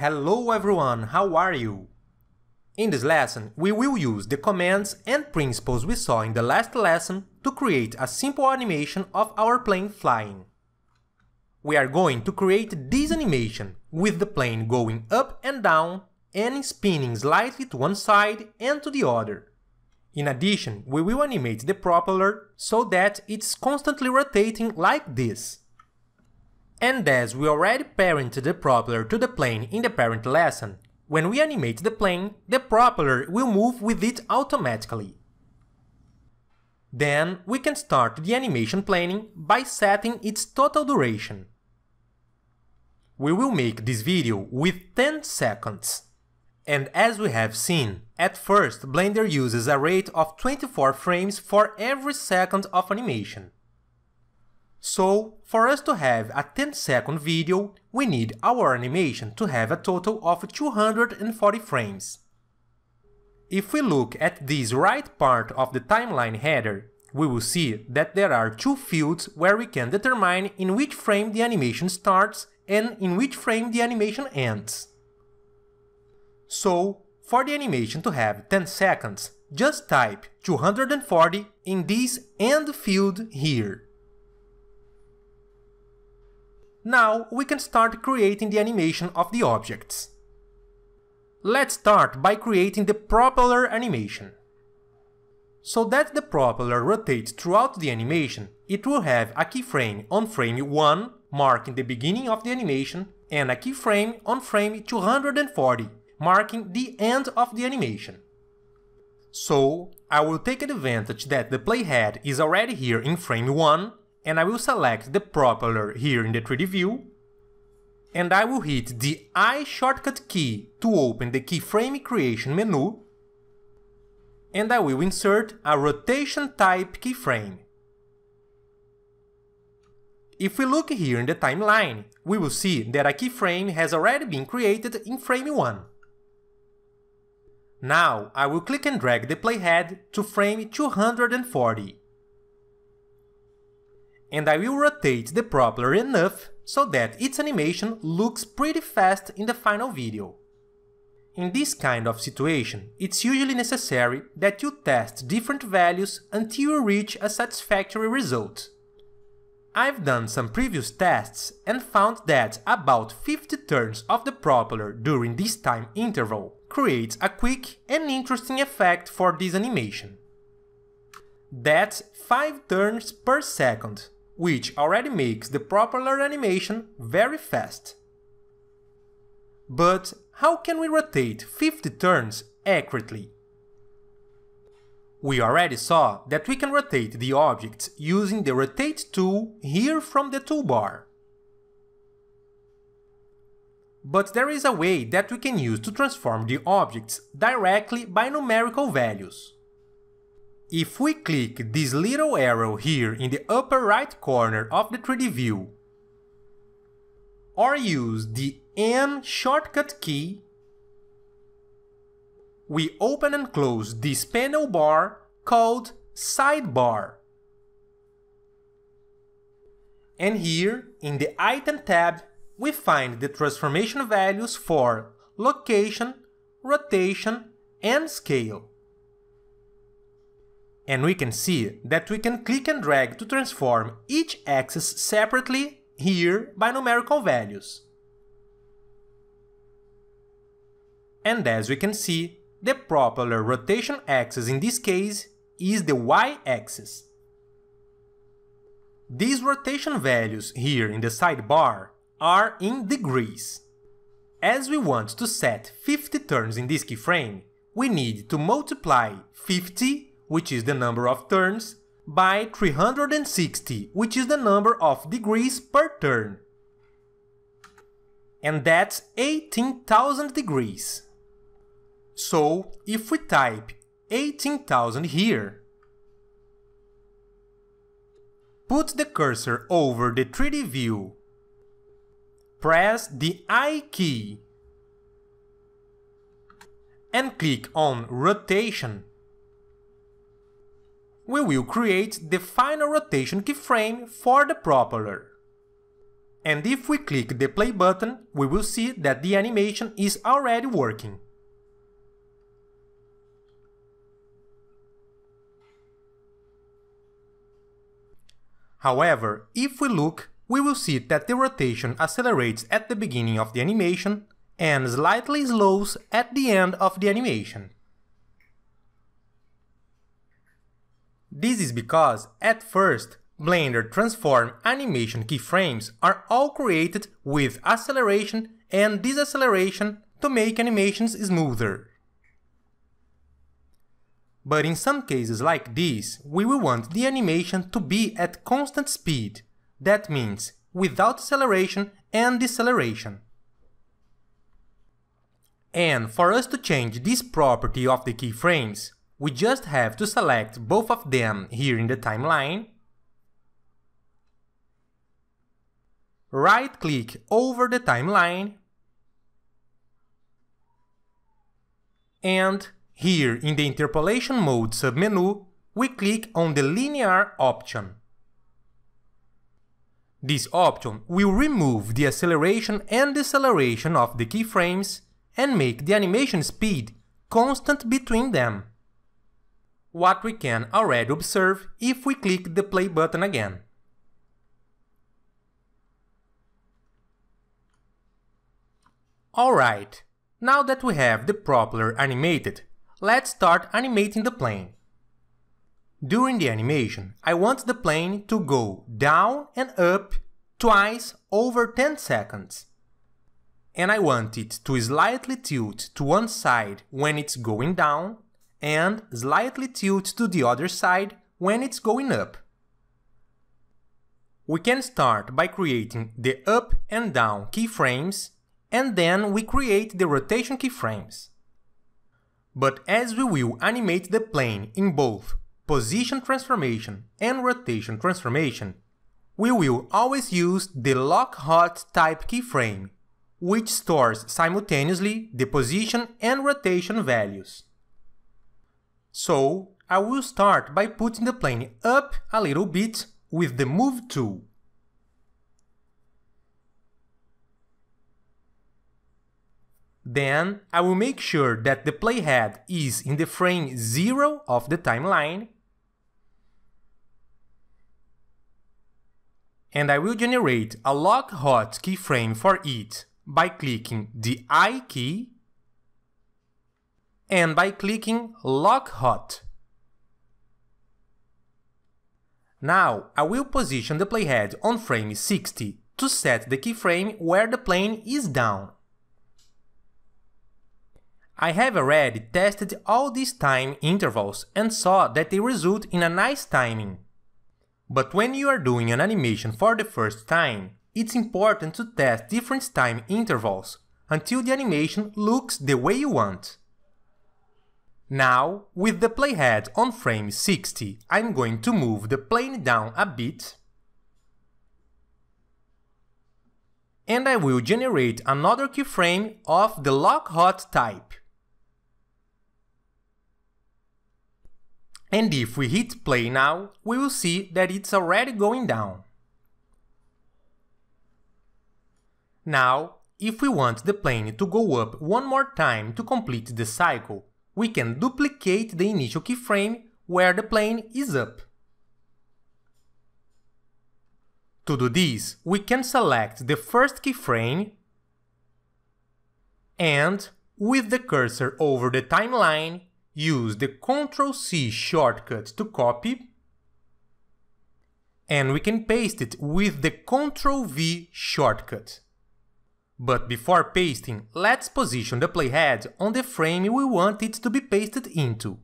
Hello everyone, how are you? In this lesson, we will use the commands and principles we saw in the last lesson to create a simple animation of our plane flying. We are going to create this animation with the plane going up and down and spinning slightly to one side and to the other. In addition, we will animate the propeller so that it's constantly rotating like this. And as we already parented the propeller to the plane in the parent lesson, when we animate the plane, the propeller will move with it automatically. Then we can start the animation planning by setting its total duration. We will make this video with 10 seconds. And as we have seen, at first Blender uses a rate of 24 frames for every second of animation. So, for us to have a 10 second video, we need our animation to have a total of 240 frames. If we look at this right part of the timeline header, we will see that there are two fields where we can determine in which frame the animation starts and in which frame the animation ends. So, for the animation to have 10 seconds, just type 240 in this end field here. Now we can start creating the animation of the objects. Let's start by creating the propeller animation. So that the propeller rotates throughout the animation, it will have a keyframe on frame 1, marking the beginning of the animation, and a keyframe on frame 240, marking the end of the animation. So, I will take advantage that the playhead is already here in frame 1 and I will select the propeller here in the 3D view, and I will hit the I shortcut key to open the keyframe creation menu, and I will insert a rotation type keyframe. If we look here in the timeline, we will see that a keyframe has already been created in frame 1. Now I will click and drag the playhead to frame 240 and I will rotate the propeller enough so that its animation looks pretty fast in the final video. In this kind of situation, it's usually necessary that you test different values until you reach a satisfactory result. I've done some previous tests and found that about 50 turns of the propeller during this time interval creates a quick and interesting effect for this animation. That's 5 turns per second, which already makes the propeller animation very fast. But how can we rotate 50 turns accurately? We already saw that we can rotate the objects using the Rotate tool here from the toolbar. But there is a way that we can use to transform the objects directly by numerical values. If we click this little arrow here in the upper right corner of the 3D view, or use the N shortcut key, we open and close this panel bar called Sidebar. And here, in the Item tab, we find the transformation values for location, rotation, and scale and we can see that we can click and drag to transform each axis separately here by numerical values. And as we can see, the propeller rotation axis in this case is the y-axis. These rotation values here in the sidebar are in degrees. As we want to set 50 turns in this keyframe, we need to multiply 50 which is the number of turns, by 360, which is the number of degrees per turn. And that's 18,000 degrees. So, if we type 18,000 here, put the cursor over the 3D view, press the I key, and click on Rotation we will create the final rotation keyframe for the propeller. And if we click the play button, we will see that the animation is already working. However, if we look, we will see that the rotation accelerates at the beginning of the animation and slightly slows at the end of the animation. This is because, at first, Blender Transform animation keyframes are all created with acceleration and deceleration to make animations smoother. But in some cases like this, we will want the animation to be at constant speed, that means without acceleration and deceleration. And for us to change this property of the keyframes, we just have to select both of them here in the timeline, right-click over the timeline, and here in the interpolation mode submenu, we click on the linear option. This option will remove the acceleration and deceleration of the keyframes and make the animation speed constant between them. What we can already observe if we click the play button again. Alright, now that we have the propeller animated, let's start animating the plane. During the animation, I want the plane to go down and up twice over 10 seconds. And I want it to slightly tilt to one side when it's going down and slightly tilt to the other side when it's going up. We can start by creating the up and down keyframes and then we create the rotation keyframes. But as we will animate the plane in both position transformation and rotation transformation, we will always use the LocRot type keyframe, which stores simultaneously the position and rotation values. So, I will start by putting the plane up a little bit with the Move tool. Then I will make sure that the playhead is in the frame 0 of the timeline and I will generate a LocRot keyframe for it by clicking the I key and by clicking LocRot. Now I will position the playhead on frame 60 to set the keyframe where the plane is down. I have already tested all these time intervals and saw that they result in a nice timing. But when you are doing an animation for the first time, it's important to test different time intervals until the animation looks the way you want. Now, with the playhead on frame 60, I'm going to move the plane down a bit and I will generate another keyframe of the LocRot type. And if we hit play now, we will see that it's already going down. Now, if we want the plane to go up one more time to complete the cycle, we can duplicate the initial keyframe where the plane is up. To do this, we can select the first keyframe and, with the cursor over the timeline, use the Ctrl-C shortcut to copy and we can paste it with the Ctrl-V shortcut. But before pasting, let's position the playhead on the frame we want it to be pasted into.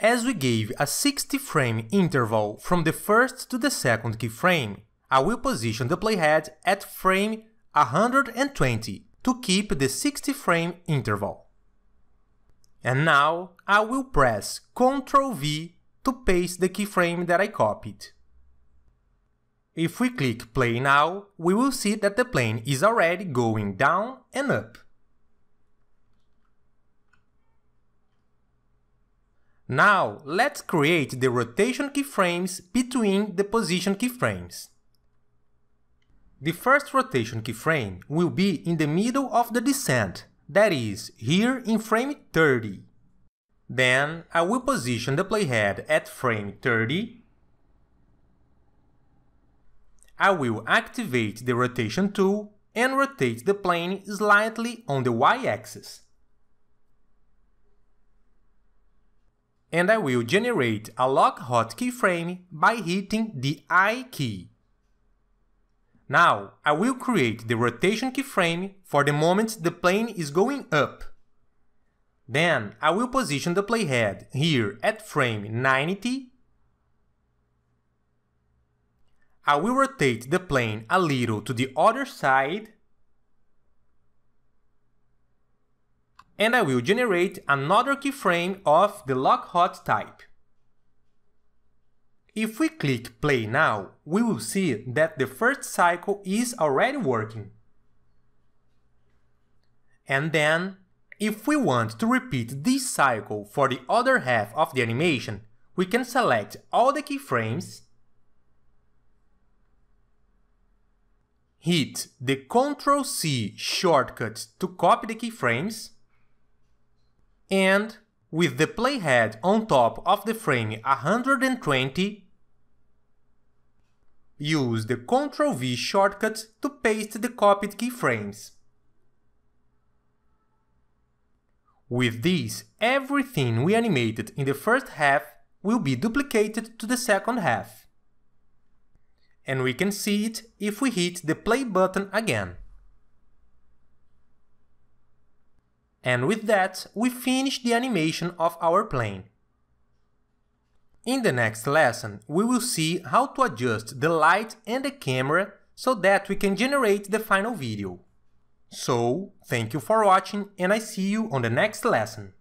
As we gave a 60 frame interval from the first to the second keyframe, I will position the playhead at frame 120 to keep the 60 frame interval. And now I will press Ctrl V to paste the keyframe that I copied. If we click play now, we will see that the plane is already going down and up. Now let's create the rotation keyframes between the position keyframes. The first rotation keyframe will be in the middle of the descent, that is, here in frame 30. Then I will position the playhead at frame 30. I will activate the rotation tool and rotate the plane slightly on the y-axis. And I will generate a LocRot keyframe by hitting the I key. Now, I will create the rotation keyframe for the moment the plane is going up. Then I will position the playhead here at frame 90. I will rotate the plane a little to the other side. And I will generate another keyframe of the LocRot type. If we click play now, we will see that the first cycle is already working. And then if we want to repeat this cycle for the other half of the animation, we can select all the keyframes, hit the Ctrl-C shortcut to copy the keyframes, and with the playhead on top of the frame 120, use the Ctrl-V shortcut to paste the copied keyframes. With this, everything we animated in the first half will be duplicated to the second half. And we can see it if we hit the play button again. And with that, we finish the animation of our plane. In the next lesson, we will see how to adjust the light and the camera so that we can generate the final video. So, thank you for watching and I see you on the next lesson.